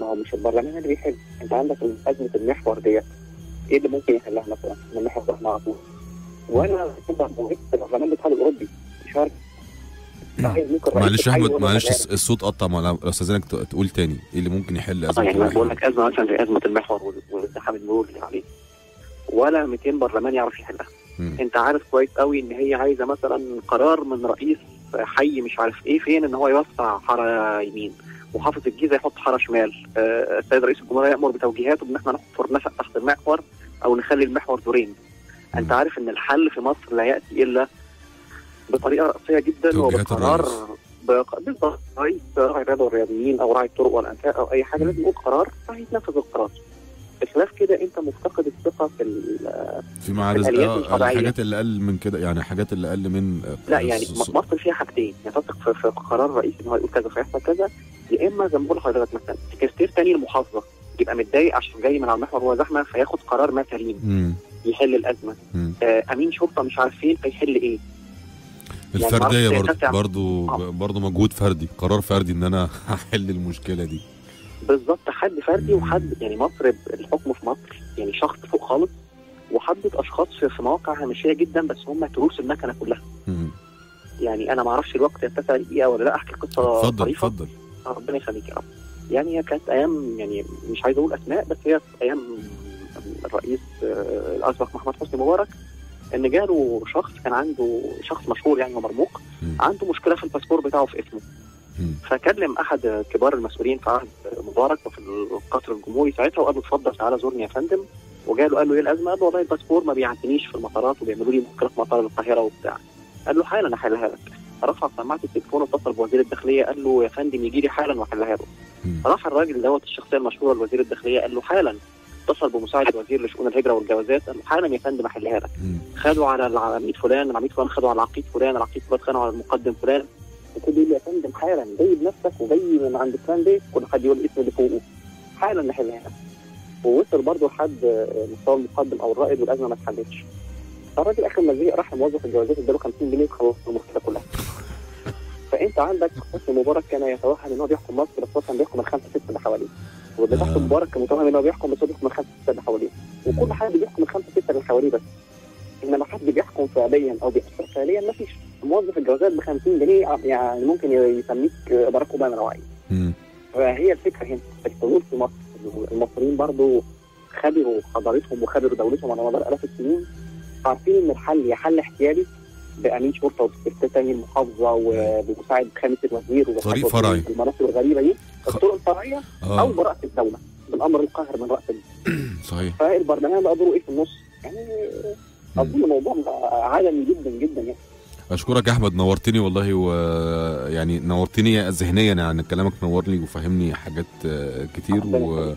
[SPEAKER 2] ما هو مش البرلمان اللي بيحل أنت عندك أزمة المحور ديت إيه اللي ممكن يحلها مثلا؟ المحور ده معقول وأنا البرلمان الاتحاد الاوروبي رئيس
[SPEAKER 1] معلش
[SPEAKER 2] أحمد
[SPEAKER 1] معلش. الصوت قطع. مع- أستاذنك تقول تاني. إيه اللي ممكن يحل أزمة
[SPEAKER 2] يعني بقول؟ لك أزمة مثلا زي أزمة المحور وال- والازدحام المرور اللي عليه. ولا 200 برلمان يعرف يحلها. أنت عارف كويس قوي إن هي عايزة مثلا قرار من رئيس حي مش عارف إيه فين إن هو يوسع حارة يمين. محافظ الجيزة يحط حارة شمال. آه، السيد رئيس الجمهورية يأمر بتوجيهاته بإن إحنا نحفر نفق تحت المحور أو نخلي المحور دورين. انت. عارف ان الحل في مصر لا يأتي إلا بطريقة رئيسية جدا وبقرار بالضبط رئيس راعي الرياضة والرياضيين أو راعي الطرق والانفاق أو أي حاجة لازم يقول قرار فهيتنفذ القرار بخلاف كده أنت مفتقد الثقة في
[SPEAKER 1] عدا
[SPEAKER 2] الآليات
[SPEAKER 1] آه،. الحاجات اللي أقل من كده يعني حاجات اللي أقل من
[SPEAKER 2] لا يعني مصر فيها حاجتين يا تثق في, في قرار رئيس إن هو يقول كذا فيحصل كذا يا إما زي ما بقول لحضرتك مثلا سكرتير تاني المحافظة يبقى متضايق عشان جاي من على المحور وهو زحمة فياخد قرار ما سليم. يحل
[SPEAKER 1] الأزمة.
[SPEAKER 2] آه أمين شرطة مش عارف فين فيحل إيه
[SPEAKER 1] الفردية
[SPEAKER 2] معرفش
[SPEAKER 1] برضو. برضو
[SPEAKER 2] آه.
[SPEAKER 1] برضو مجهود فردي قرار فردي إن أنا هحل المشكلة دي
[SPEAKER 2] بالظبط حد فردي. وحد يعني مصر الحكم في مصر يعني شخص فوق خالص وحدد أشخاص في, مواقع هامشية جدا بس هم تروس المكنة كلها
[SPEAKER 1] مم.
[SPEAKER 2] يعني أنا ما أعرفش الوقت يتسع دقيقة ولا لأ أحكي قصة
[SPEAKER 1] اتفضل اتفضل
[SPEAKER 2] آه، ربنا يخليك يا رب يعني هي كانت أيام يعني مش عايز أقول أسماء بس هي أيام الرئيس آه، الأسبق محمد حسني مبارك إن جاله شخص كان عنده شخص مشهور يعني ومرموق. عنده مشكلة في الباسبور بتاعه في اسمه. فكلم أحد كبار المسؤولين في عهد مبارك وفي القصر الجمهوري ساعتها وقال له اتفضل تعالى زورني يا فندم وجاله قال له إيه الأزمة؟ قال له والله الباسبور ما بيعدينيش في المطارات وبيعملوا لي مشكلة في مطار القاهرة وبتاع قال له حالا أحلها لك رفع سماعة التليفون واتصل بوزير الداخلية قال له يا فندم يجي لي حالا وأحلها له. راح الراجل دوت الشخصية المشهورة لوزير الداخلية قال له حالا اتصل بمساعد وزير لشؤون الهجرة والجوازات. قال حالا يا فندم احلها لك. خدوا على العميد فلان العميد فلان خدوا على العقيد فلان العقيد فلان خدوا على المقدم فلان. وكل يقول لي يا فندم حالا جاي بنفسك وجاي من عند فلان بيت كل حد يقول الاسم اللي فوقه. حالا نحلها لك ووصل برضه لحد مستوى المقدم أو الرائد والأزمة ما اتحلتش. الراجل آخر ما زهق راح لموظف الجوازات اداله 50 جنيه وخلص المشكلة كلها. فأنت عندك حسني مبارك كان يتوهم إن هو بيحكم مصر بس هو كان بيحكم الخمسة ستة اللي حواليه. واللي تحت
[SPEAKER 1] آه.
[SPEAKER 2] مبارك كان متوهم إن هو بيحكم بس هو بيحكم الخمسة ستة اللي حواليه. وكل حد بيحكم الخمسة ستة اللي حواليه بس. إنما حد بيحكم فعليا أو بيأثر فعليا ما فيش. موظف الجوازات ب 50 جنيه يعني ممكن يسميك باراك أوباما لو عايز.
[SPEAKER 3] فهي الفكرة هنا. الحلول في مصر. المصريين برضو خبروا حضارتهم وخبروا دولتهم على مدار آلاف السنين. عارفين إن الحل يا حل احتيالي بأمين شرطة وبسكرتير تاني المحافظة وبمساعد خامس الوزير
[SPEAKER 1] طريق فرعي.
[SPEAKER 3] المناصب الغريبة دي الطرق الفرعية أو
[SPEAKER 1] آه
[SPEAKER 3] براءة الدولة بالأمر القاهر من رأس.
[SPEAKER 1] صحيح
[SPEAKER 3] فالبرلمان بقى دوره إيه في النص؟ يعني أظن الموضوع عالمي جدا جدا يعني
[SPEAKER 1] أشكرك يا أحمد نورتني والله ويعني نورتني ذهنيا يعني كلامك نورني وفهمني حاجات آه، كتير و...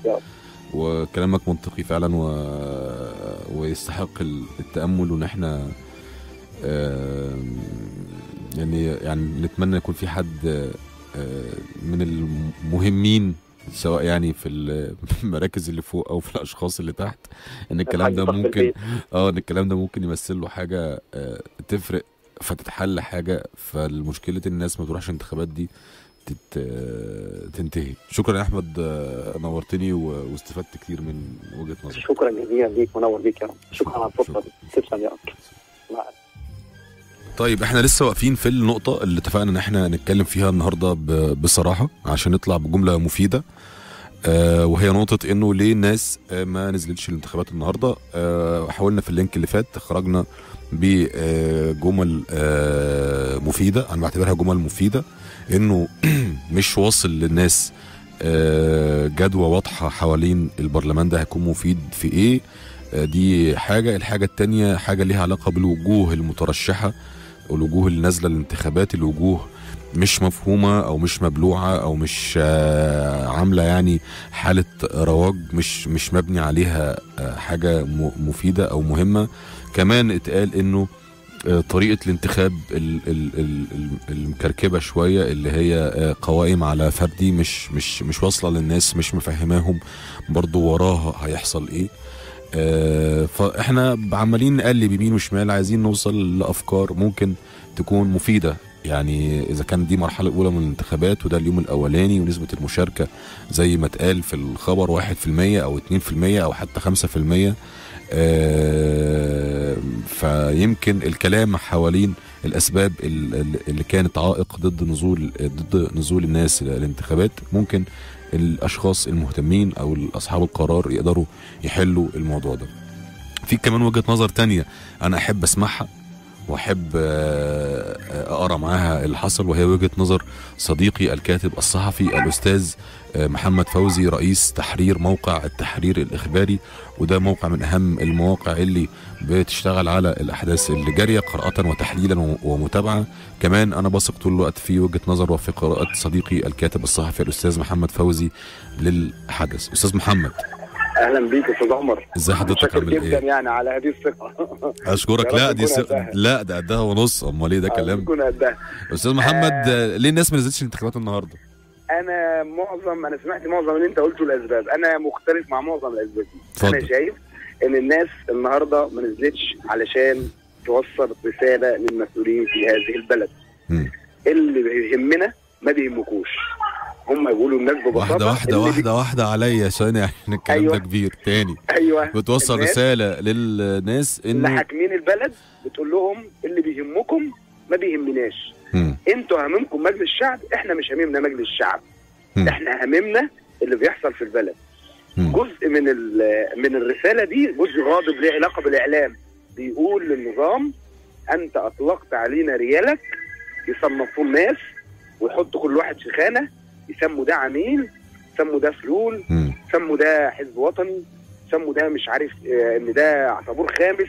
[SPEAKER 1] وكلامك منطقي فعلا و... ويستحق ال- التأمل وان إحنا يعني يعني نتمنى يكون في حد آه، من المهمين سواء يعني في المراكز اللي فوق أو في الأشخاص اللي تحت إن الكلام ده ممكن. آه إن الكلام ده ممكن يمثل له حاجة آه، تفرق فتتحل حاجة فالمشكلة الناس ما تروحش الانتخابات دي تت... آه، تنتهي. شكرا يا أحمد آه، نورتني و- واستفدت كتير من وجهة نظرك.
[SPEAKER 3] شكرا جزيلا ليك منور بيك يا رب. شكرا على الفرصة دي. تسلم يا رب
[SPEAKER 1] طيب إحنا لسه واقفين في النقطة اللي اتفقنا ان إحنا نتكلم فيها النهاردة بصراحة عشان نطلع بجملة مفيدة. آه وهي نقطة انه ليه الناس آه ما نزلتش الانتخابات النهاردة. آه حاولنا في اللينك اللي فات خرجنا بجمل مفيدة. أنا بعتبرها جمل مفيدة. انه مش واصل للناس جدوى واضحة حوالين البرلمان ده هيكون مفيد في إيه. دي حاجة. الحاجة التانية حاجة ليها علاقة بالوجوه المترشحة. الوجوه اللي نازلة الانتخابات الوجوه مش مفهومة أو مش مبلوعة أو مش آه، عاملة يعني حالة رواج مش مش مبني عليها آه، حاجة مفيدة أو مهمة. كمان اتقال إنه آه، طريقة الانتخاب ال- ال- ال- ال- المكركبة شوية اللي هي قوائم على فردي مش مش مش واصلة للناس مش مفهماهم برضو وراها هيحصل إيه. فاحنا عمالين نقلب يمين وشمال عايزين نوصل لأفكار ممكن تكون مفيدة. يعني إذا كان دي مرحلة أولى من الانتخابات وده اليوم الأولاني ونسبة المشاركة زي ما اتقال في الخبر 1% أو 2% أو حتى 5% آه، فيمكن الكلام حوالين الأسباب ال- ال- اللي كانت عائق ضد نزول ضد نزول الناس الانتخابات ممكن الأشخاص المهتمين أو أصحاب القرار يقدروا يحلوا الموضوع ده. في كمان وجهة نظر تانية أنا أحب أسمعها وأحب آه، آه، أقرأ معاها اللي حصل وهي وجهة نظر صديقي الكاتب الصحفي الأستاذ آه، محمد فوزي رئيس تحرير موقع التحرير الإخباري وده موقع من أهم المواقع اللي بتشتغل على الأحداث اللي جارية قراءة وتحليلا ومتابعة. كمان أنا بثق طول الوقت في وجهة نظر وفي قراءة صديقي الكاتب الصحفي الأستاذ محمد فوزي للحدث. أستاذ محمد.
[SPEAKER 3] أهلا بيك يا أستاذ عمر.
[SPEAKER 1] إزاي حضرتك عامل
[SPEAKER 3] جدا
[SPEAKER 1] إيه؟
[SPEAKER 3] يعني على هذه
[SPEAKER 1] الثقة.
[SPEAKER 3] أشكرك.
[SPEAKER 1] لا دي
[SPEAKER 3] قدها.
[SPEAKER 1] لا ده قدها ونص. أمال إيه ده كلام؟
[SPEAKER 3] تكون قدها.
[SPEAKER 1] أستاذ محمد آه، ليه الناس ما نزلتش الانتخابات النهارده؟
[SPEAKER 3] أنا معظم أنا سمعت معظم اللي أنت قلته الاسباب أنا مختلف مع معظم الأسباب. دي. أنا شايف إن الناس النهارده ما نزلتش علشان توصل رسالة للمسؤولين في هذه البلد
[SPEAKER 1] مم.
[SPEAKER 3] اللي بيهمنا ما بيهمكوش هم يقولوا الناس ببساطة
[SPEAKER 1] واحدة واحدة
[SPEAKER 3] اللي
[SPEAKER 1] واحدة واحدة عليا عشان يعني الكلام
[SPEAKER 3] أيوة.
[SPEAKER 1] ده كبير تاني
[SPEAKER 3] بي... أيوه
[SPEAKER 1] بتوصل رسالة للناس
[SPEAKER 3] اللي
[SPEAKER 1] انه
[SPEAKER 3] حاكمين البلد بتقول لهم اللي بيهمكم ما بيهمناش. أنتوا هممكم مجلس الشعب إحنا مش هممنا مجلس الشعب
[SPEAKER 1] مم.
[SPEAKER 3] إحنا هممنا اللي بيحصل في البلد. جزء من من الرسالة دي جزء غاضب ليه علاقة بالإعلام. بيقول للنظام أنت أطلقت علينا ريالك يصنفوا الناس ويحطوا كل واحد في خانة يسموا ده عميل يسموا ده فلول
[SPEAKER 1] مم.
[SPEAKER 3] يسموا ده حزب وطني يسموا ده مش عارف آه، إن ده طابور خامس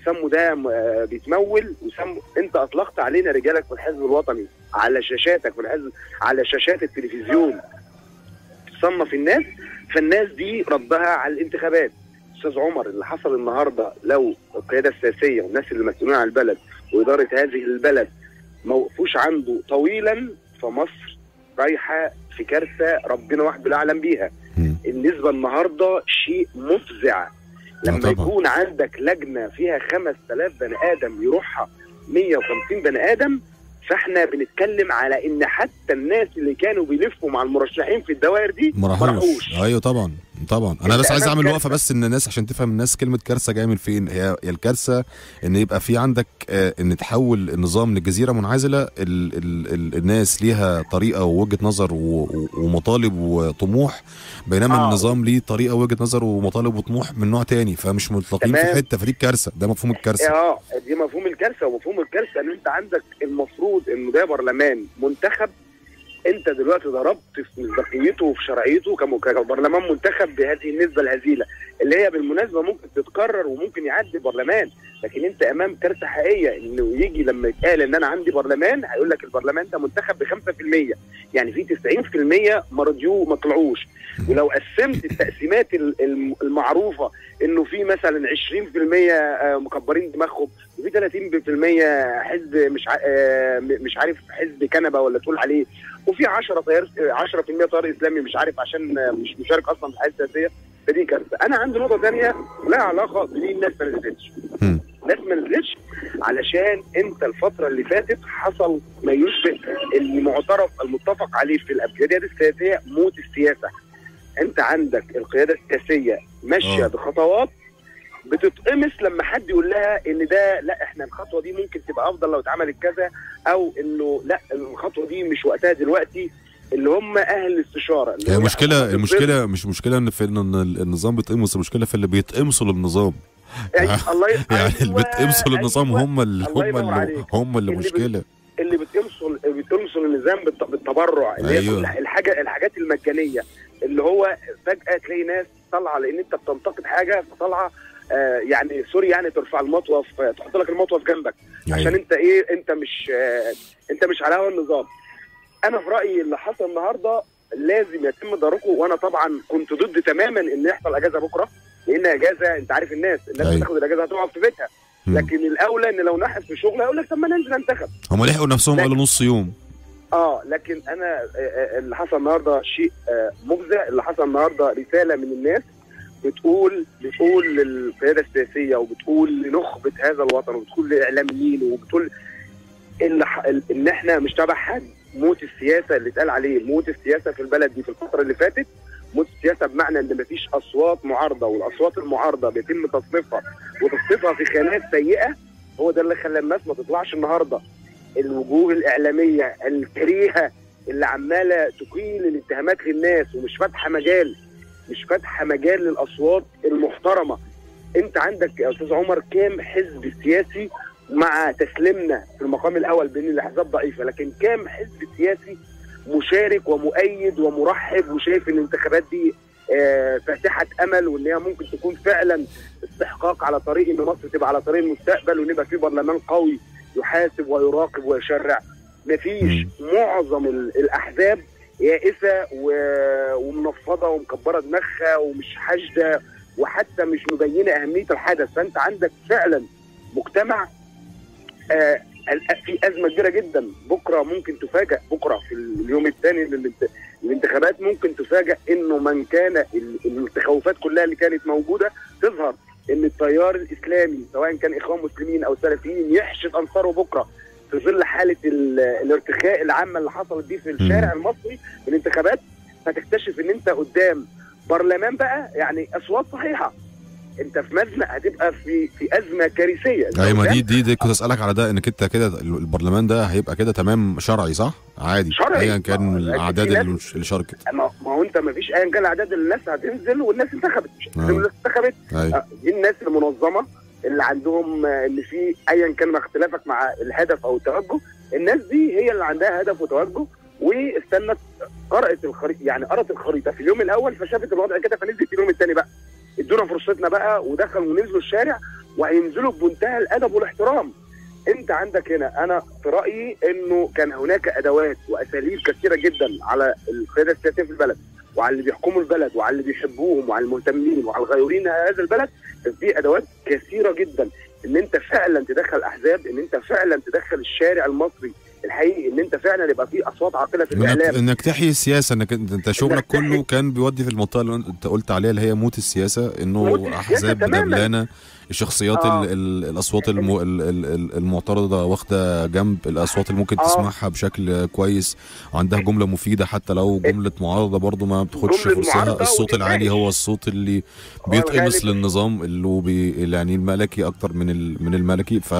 [SPEAKER 3] يسموا ده آه، بيتمول ويسموا أنت أطلقت علينا رجالك في الحزب الوطني على شاشاتك في الحزب على شاشات التلفزيون. تصنف الناس فالناس دي ردها على الانتخابات أستاذ عمر اللي حصل النهارده لو القيادة السياسية والناس اللي مسؤولين عن البلد وإدارة هذه البلد ما وقفوش عنده طويلا فمصر رايحة في كارثة ربنا وحده اعلم بيها. النسبة النهارده شيء مفزع لما
[SPEAKER 1] طبعا.
[SPEAKER 3] يكون عندك لجنة فيها 5000 بني آدم يروحها 150 بني آدم فاحنا بنتكلم على إن حتى الناس اللي كانوا بيلفوا مع المرشحين في الدوائر دي
[SPEAKER 1] ما راحوش. أيوه طبعا طبعا. أنا بس عايز
[SPEAKER 3] أعمل.
[SPEAKER 1] وقفة بس إن الناس عشان تفهم الناس كلمة كارثة جاية من فين. هي هي الكارثة إن يبقى في عندك آه، إن تحول النظام لجزيرة منعزلة ال ال ال الناس ليها طريقة ووجهة نظر ومطالب وطموح بينما
[SPEAKER 3] آه.
[SPEAKER 1] النظام ليه طريقة ووجهة نظر ومطالب وطموح من نوع تاني. فمش متلاقين في. حتة. فدي الكارثة. ده مفهوم الكارثة.
[SPEAKER 3] آه دي مفهوم الكارثه ومفهوم الكارثه إن أنت عندك المفروض إنه ده برلمان منتخب أنت دلوقتي ضربت في مصداقيته وفي شرعيته كبرلمان منتخب بهذه النسبة الهزيلة. اللي هي بالمناسبة ممكن تتكرر وممكن يعدي برلمان. لكن انت امام كارثة حقيقية انه يجي لما يتقال ان أنا عندي برلمان هيقول لك البرلمان ده منتخب ب 5% يعني في 90% مرضيو ما طلعوش. ولو قسمت التقسيمات ال- الم- المعروفة انه في مثلا 20% آه، مكبرين دماغهم وفي 30% حزب مش آه، مش عارف حزب كنبة ولا تقول عليه وفي 10 تيار 10% تيار إسلامي مش عارف عشان مش مشارك أصلا في الحياة السياسية. فدي كارثة أنا عندي نقطة ثانية لها علاقة بدي الناس ما نزلتش. الناس ما نزلتش علشان أنت الفترة اللي فاتت حصل ما يشبه المعترف المتفق عليه في القيادات السياسية موت السياسة أنت عندك القيادة السياسية ماشية
[SPEAKER 1] آه.
[SPEAKER 3] بخطوات بتتقمص لما حد يقول لها إن ده لا إحنا الخطوة دي ممكن تبقى أفضل لو اتعملت كذا أو إنه لا الخطوة دي مش وقتها دلوقتي اللي هم أهل الاستشاره اللي
[SPEAKER 1] هي
[SPEAKER 3] هو
[SPEAKER 1] المشكلة مش مشكلة إن في إن النظام بيتقمص المشكلة في اللي بيتقمصوا للنظام.
[SPEAKER 3] يعني الله
[SPEAKER 1] يعني اللي
[SPEAKER 3] أيوة،
[SPEAKER 1] بيتقمصوا للنظام
[SPEAKER 3] أيوة.
[SPEAKER 1] هم اللي هم اللي. هم اللي مشكلة.
[SPEAKER 3] اللي بتقمصوا اللي بتقمصوا النظام بالت- بالتبرع. اللي هي
[SPEAKER 1] أيوة.
[SPEAKER 3] كل الحاجة الحاجات المجانية. اللي هو فجأة تلاقي ناس طالعة لأن أنت بتنتقد حاجة فطالعة آه يعني سوري يعني ترفع المطوف آه، تحط لك المطوف جنبك. عشان
[SPEAKER 1] يعني
[SPEAKER 3] أنت إيه أنت مش آه أنت مش على هوا النظام. أنا في رأيي اللي حصل النهارده لازم يتم تداركه وأنا طبعا كنت ضد تماما إن يحصل إجازة بكرة لأن إجازة أنت عارف الناس الناس
[SPEAKER 1] أيوة.
[SPEAKER 3] بتاخد الإجازة هتقعد في بيتها. لكن الأولى إن لو نحس في شغل هيقول لك طب ما ننزل ننتخب
[SPEAKER 1] هم لحقوا نفسهم. قالوا نص يوم
[SPEAKER 3] آه لكن أنا آه، آه، اللي حصل النهارده شيء آه، مفزع اللي حصل النهارده رسالة من الناس بتقول بتقول للقيادة السياسية وبتقول لنخبه هذا الوطن وبتقول للاعلاميين وبتقول. ال- إن إحنا مش تبع حد موت السياسة اللي اتقال عليه موت السياسة في البلد دي في الفترة اللي فاتت موت السياسة بمعنى إن مفيش أصوات معارضة والأصوات المعارضة بيتم تصنيفها وتصنيفها في خانات سيئة هو ده اللي خلى الناس ما تطلعش النهارده. الوجوه الإعلامية الكريهة اللي عمالة تقيل الاتهامات للناس ومش فاتحة مجال مش فاتحة مجال للأصوات المحترمة. أنت عندك يا أستاذ عمر كام حزب سياسي مع تسليمنا في المقام الأول بين الاحزاب ضعيفة لكن كام حزب سياسي مشارك ومؤيد ومرحب وشايف إن الانتخابات دي آه، فاتحة أمل وإن هي ممكن تكون فعلا استحقاق على طريق إن مصر تبقى على طريق المستقبل ونبقى في برلمان قوي يحاسب ويراقب ويشرع. مفيش. معظم ال- الأحزاب يائسة ومنفضة ومكبرة دماغها ومش حاشدة وحتى مش مبينة أهمية الحدث. فأنت عندك فعلا مجتمع في أزمة كبيرة جدا. بكرة ممكن تفاجئ بكرة في اليوم الثاني للانت- الانتخابات ممكن تفاجئ إنه من كان ال- التخوفات كلها اللي كانت موجودة تظهر إن التيار الإسلامي سواء كان إخوان مسلمين أو سلفيين يحشد أنصاره بكرة في ظل حالة ال- الارتخاء العامه اللي حصلت دي في الشارع المصري في الانتخابات. هتكتشف إن أنت قدام برلمان بقى يعني أصوات صحيحة. انت في مزنق هتبقى في في أزمة كارثية.
[SPEAKER 1] أيوه ما دي دي, دي كنت أسألك على ده إنك أنت كده البرلمان ده هيبقى كده تمام شرعي صح؟ عادي.
[SPEAKER 3] شرعي.
[SPEAKER 1] ايا كان
[SPEAKER 3] الأعداد
[SPEAKER 1] اللي شاركت.
[SPEAKER 3] ما ما هو أنت ما فيش ايا كان اعداد الناس هتنزل والناس انتخبت. مش
[SPEAKER 1] آه.
[SPEAKER 3] الناس انتخبت.
[SPEAKER 1] أيوه.
[SPEAKER 3] آه، دي الناس المنظمة اللي عندهم آه، اللي في ايا كان اختلافك مع الهدف أو التوجه. الناس دي هي اللي عندها هدف وتوجه. واستنت قرأت الخريطه يعني قرأت الخريطة في اليوم الأول فشافت الوضع كده فنزلت في اليوم الثاني بقى. ادونا فرصتنا بقى ودخلوا ونزلوا الشارع وهينزلوا بمنتهى الأدب والاحترام. أنت عندك هنا أنا في رأيي إنه كان هناك أدوات وأساليب كثيرة جدا على القيادة السياسية في البلد وعلى اللي بيحكموا البلد وعلى اللي بيحبوهم وعلى المهتمين وعلى الغيورين هذا البلد. في أدوات كثيرة جدا. إن أنت فعلا تدخل أحزاب إن أنت فعلا تدخل الشارع المصري الحقيقي إن أنت فعلا يبقى في أصوات عاقلة في الإعلام
[SPEAKER 1] إنك تحيي السياسة انك إنت شغلك كله كان بيودي في المنطقة اللي أنت قلت عليها اللي هي موت السياسة
[SPEAKER 3] موت
[SPEAKER 1] انه
[SPEAKER 3] السياسة
[SPEAKER 1] أحزاب
[SPEAKER 3] تماماً.
[SPEAKER 1] الشخصيات
[SPEAKER 3] آه.
[SPEAKER 1] ال ال الأصوات الم ال ال ال المعترضة واخدة جنب الأصوات اللي ممكن
[SPEAKER 3] آه.
[SPEAKER 1] تسمعها بشكل كويس وعندها جملة مفيدة حتى لو جملة معارضة برضو ما بتاخدش فرصها الصوت العالي. هو الصوت اللي بيتقمص. للنظام اللي بي يعني الملكي أكتر من من الملكي ف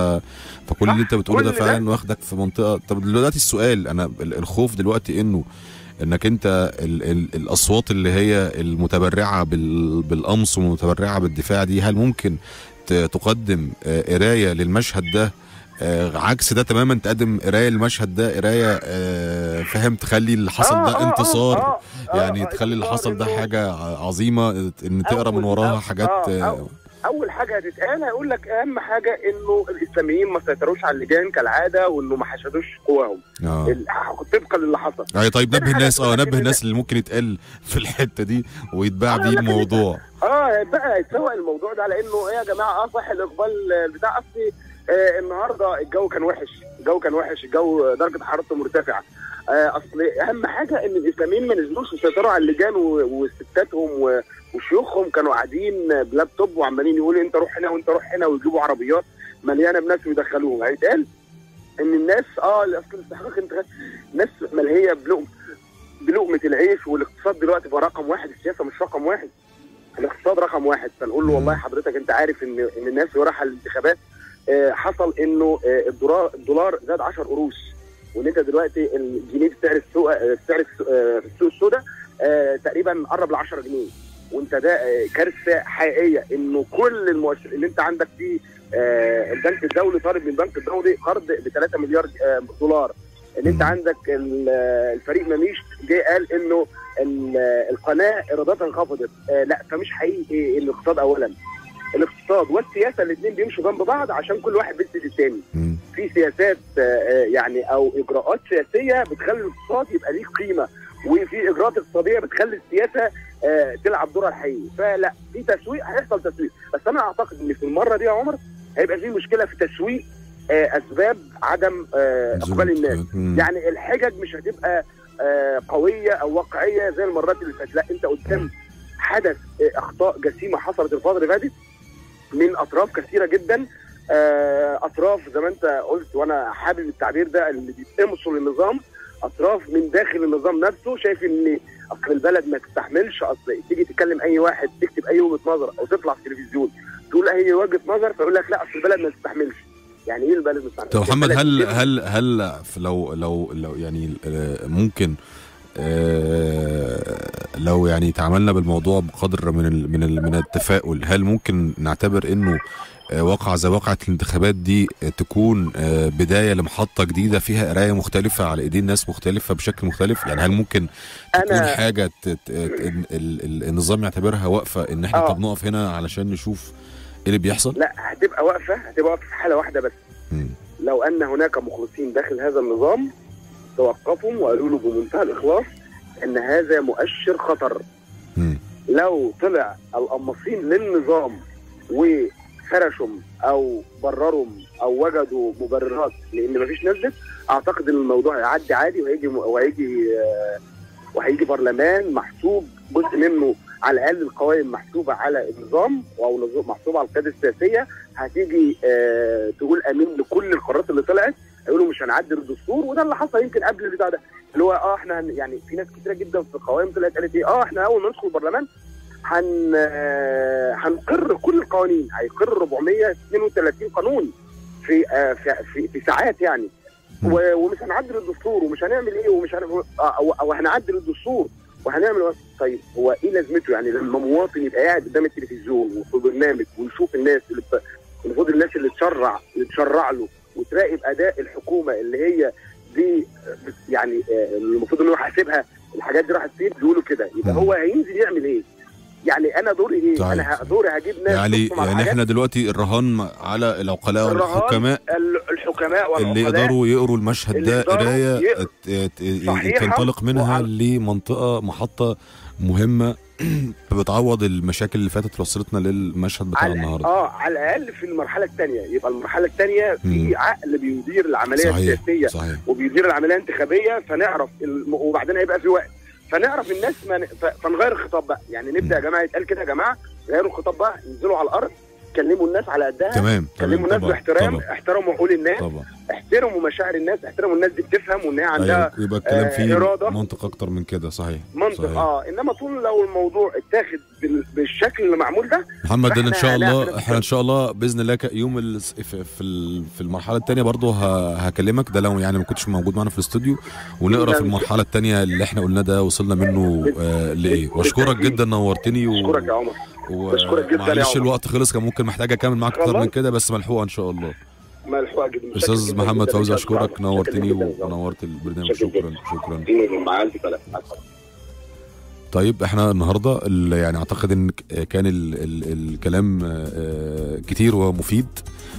[SPEAKER 1] فكل اللي أنت بتقوله ده. فعلا واخدك في منطقة طب دلوقتي السؤال أنا ال- الخوف دلوقتي إنه إنك أنت ال ال الأصوات اللي هي المتبرعة بال بالقمص والمتبرعه بالدفاع دي هل ممكن تقدم آه، قراية للمشهد ده آه، عكس ده تماما تقدم قراية للمشهد ده قراية آه، فاهم تخلي اللي حصل ده انتصار يعني تخلي اللي حصل ده حاجة عظيمة إن تقرأ من وراها حاجات
[SPEAKER 3] أول حاجة هتتقال هيقول لك أهم حاجة إنه الإسلاميين ما سيطروش على اللجان كالعادة وإنه ما حشدوش قواهم.
[SPEAKER 1] آه.
[SPEAKER 3] ال- طبقا للي حصل.
[SPEAKER 1] أي طيب نبه الناس
[SPEAKER 3] آه
[SPEAKER 1] نبه الناس اللي ممكن يتقال في الحتة دي ويتباع
[SPEAKER 3] آه،
[SPEAKER 1] بيه الموضوع.
[SPEAKER 3] آه بقى يتسوق الموضوع ده على انه إيه يا جماعة آه صح الإقبال آه، بتاع أصلي آه النهارده الجو كان وحش الجو كان وحش الجو درجة حرارته مرتفعة. آه أصل أهم حاجة إن الإسلاميين ما نزلوش يسيطروا على اللجان وستاتهم وشيوخهم كانوا قاعدين بلابتوب وعمالين يقولوا انت روح هنا وانت روح هنا ويجيبوا عربيات مليانة بناس ويدخلوهم. هيتقال إن الناس آه أصل استحقاق انتخاب ناس ملهيه بلقمه بلقمه العيش والاقتصاد دلوقتي بقى رقم واحد السياسة مش رقم واحد. الاقتصاد رقم واحد. فنقول له. والله حضرتك انت عارف ان إن الناس اللي رايحة الانتخابات آه، حصل إنه آه، الدولار الدولار زاد 10 قروش. وإن أنت دلوقتي الجنيه في سعر السوق آه، في سعر الس- آه، في السوق السوداء آه، تقريبا قرب ل 10 جنيه. وانت ده آه، كارثة حقيقية إنه كل المؤشر اللي أنت عندك فيه آه، البنك الدولي طالب من البنك الدولي قرض ب 3 مليار آه، دولار ان
[SPEAKER 1] أنت.
[SPEAKER 3] عندك ال- الفريق مميش جه قال إنه ال- القناة ايراداتها انخفضت لأ فمش حقيقي الاقتصاد اولا الاقتصاد والسياسة الاثنين بيمشوا جنب بعض عشان كل واحد بيسند الثاني. في سياسات يعني أو إجراءات سياسية بتخلي الاقتصاد يبقى ليه قيمة وفي إجراءات اقتصادية بتخلي السياسة تلعب دورها الحقيقي. فلا في تسويق هيحصل تسويق. بس أنا أعتقد إن في المرة دي يا عمر هيبقى في مشكلة في تسويق آه، أسباب عدم آه، إقبال الناس. يعني الحجج مش هتبقى آه، قوية أو واقعية زي المرات اللي فاتت. لا أنت قدام حدث آه، أخطاء جسيمة حصلت الفترة اللي فاتت من أطراف كثيرة جدا. آه، أطراف زي ما أنت قلت وأنا حابب التعبير ده اللي بيتقمصوا للنظام. أطراف من داخل النظام نفسه شايف إن أصل البلد ما تستحملش أصل تيجي تكلم أي واحد تكتب أي وجهة نظر أو تطلع في التلفزيون تقول أي وجهة نظر فيقول لك لا أصل البلد ما تستحملش يعني إيه البلد ما تستحملش؟
[SPEAKER 1] طب محمد
[SPEAKER 3] البلد
[SPEAKER 1] هل. هل هل لو لو لو يعني آه، ممكن آه، لو يعني تعاملنا بالموضوع بقدر من ال من ال من التفاؤل هل ممكن نعتبر إنه واقعة زي واقعة الانتخابات دي آه، تكون آه، بداية لمحطة جديدة فيها قراية مختلفة على إيدين ناس مختلفة بشكل مختلف يعني هل ممكن تكون
[SPEAKER 3] أنا-
[SPEAKER 1] حاجة النظام يعتبرها وقفة إن إحنا
[SPEAKER 3] آه.
[SPEAKER 1] طب نقف هنا علشان نشوف إيه اللي بيحصل؟
[SPEAKER 3] لا هتبقى واقفة هتبقى واقفة في حالة واحدة بس
[SPEAKER 1] مم.
[SPEAKER 3] لو أن هناك مخلصين داخل هذا النظام توقفوا وقالوا له بمنتهى الإخلاص إن هذا مؤشر خطر
[SPEAKER 1] مم.
[SPEAKER 3] لو طلع القماصين للنظام وفرشهم أو بررهم أو وجدوا مبررات لأن مفيش نزلت أعتقد إن الموضوع هيعدي عادي وهيجي وهيجي آه، وهيجي برلمان محسوب جزء منه على الأقل القوائم محسوبة على النظام أو محسوبة على القيادة السياسية. هتيجي آه تقول آمين لكل القرارات اللي طلعت. هيقولوا مش هنعدل الدستور وده اللي حصل يمكن قبل البتاع ده. اللي هو آه إحنا يعني في ناس كتيرة جدا في القوائم طلعت قالت إيه؟ آه إحنا أول ما ندخل البرلمان هن آه، هنقر كل القوانين هيقر 432 قانون في آه في, في, في ساعات يعني ومش هنعدل الدستور ومش هنعمل إيه ومش هن... آه، أو, هنعدل الدستور وهنعمل طيب هو إيه لازمته يعني لما مواطن يبقى قاعد قدام التلفزيون وفي برنامج ويشوف الناس اللي. المفروض الناس اللي تشرع اللي تشرع له وتراقب أداء الحكومة اللي هي دي يعني المفروض انه يحاسبها الحاجات دي راحت فين بيقولوا كده يبقى. هو هينزل يعمل إيه؟ يعني أنا دوري إيه؟
[SPEAKER 1] صحيح،
[SPEAKER 3] أنا دوري هجيب ناس
[SPEAKER 1] يعني يعني. إحنا دلوقتي الرهان على العقلاء والحكماء
[SPEAKER 3] ال- الحكماء
[SPEAKER 1] اللي
[SPEAKER 3] والعقلاء
[SPEAKER 1] يقدروا يقروا المشهد
[SPEAKER 3] اللي
[SPEAKER 1] ده
[SPEAKER 3] قراية
[SPEAKER 1] تنطلق منها
[SPEAKER 3] وعلى-
[SPEAKER 1] لمنطقة محطة مهمة. بتعوض بتعوض اللي فاتت وصلتنا للمشهد بتاع
[SPEAKER 3] على
[SPEAKER 1] النهارده.
[SPEAKER 3] آه على الأقل في المرحلة الثانية يبقى المرحلة الثانية في. عقل بيدير العملية
[SPEAKER 1] صحيح
[SPEAKER 3] السياسية.
[SPEAKER 1] صحيح.
[SPEAKER 3] وبيدير العملية الانتخابية فنعرف الم... وبعدين هيبقى في وقت. فنعرف الناس ما. فنغير الخطاب بقى. يعني نبدأ يا جماعة يتقال كده يا جماعة غيروا الخطاب بقى انزلوا على الأرض كلموا الناس على قدها
[SPEAKER 1] تمام
[SPEAKER 3] كلموا الناس باحترام احترموا عقول الناس.
[SPEAKER 1] طبعا.
[SPEAKER 3] احترموا مشاعر الناس احترموا الناس دي بتفهم وإن هي عندها
[SPEAKER 1] أيوة يبقى الكلام
[SPEAKER 3] آه،
[SPEAKER 1] فيه
[SPEAKER 3] إرادة.
[SPEAKER 1] منطق أكتر من كده صحيح
[SPEAKER 3] منطق
[SPEAKER 1] صحيح.
[SPEAKER 3] آه إنما طول لو الموضوع اتاخد بال- بالشكل اللي معمول ده
[SPEAKER 1] محمد
[SPEAKER 3] إن
[SPEAKER 1] شاء الله إحنا إن شاء الله بإذن الله يوم في في ال- في المرحلة الثانية برضه هكلمك ده لو يعني ما كنتش موجود معانا في الاستوديو ونقرأ في المرحلة الثانية اللي إحنا قلناه ده وصلنا منه آه لإيه وأشكرك جدا نورتني و...
[SPEAKER 3] أشكرك يا عمر بشكرك جدا عمر.
[SPEAKER 1] الوقت خلص كان ممكن محتاج أكمل معاك
[SPEAKER 3] أكتر.
[SPEAKER 1] من كده بس ملحوقة إن شاء الله
[SPEAKER 3] متشكر أستاذ
[SPEAKER 1] محمد فوزي.
[SPEAKER 3] أشكرك
[SPEAKER 1] نورتني. ونورت البرنامج
[SPEAKER 3] شكراً
[SPEAKER 1] شكرا
[SPEAKER 3] مع الف سلامه مع
[SPEAKER 1] طيب إحنا النهارده ال- يعني أعتقد إن كان ال ال الكلام آه، كتير ومفيد.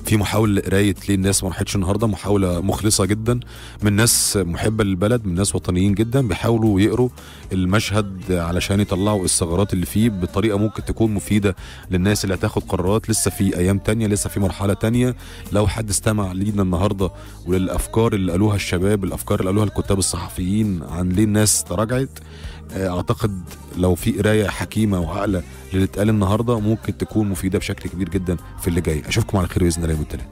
[SPEAKER 1] في محاولة قراية ليه الناس ما راحتش النهارده محاولة مخلصة جدا من ناس محبة للبلد من ناس وطنيين جدا بيحاولوا يقروا المشهد علشان يطلعوا الثغرات اللي فيه بطريقة ممكن تكون مفيدة للناس اللي هتاخد قرارات. لسه في أيام تانية لسه في مرحلة تانية. لو حد استمع لينا النهارده وللأفكار اللي قالوها الشباب الأفكار اللي قالوها الكتاب الصحفيين عن ليه الناس تراجعت أعتقد لو في قراية حكيمة وعاقلة للي اتقال النهارده ممكن تكون مفيدة بشكل كبير جدا في اللي جاي. أشوفكم على خير باذن الله يوم الثلاث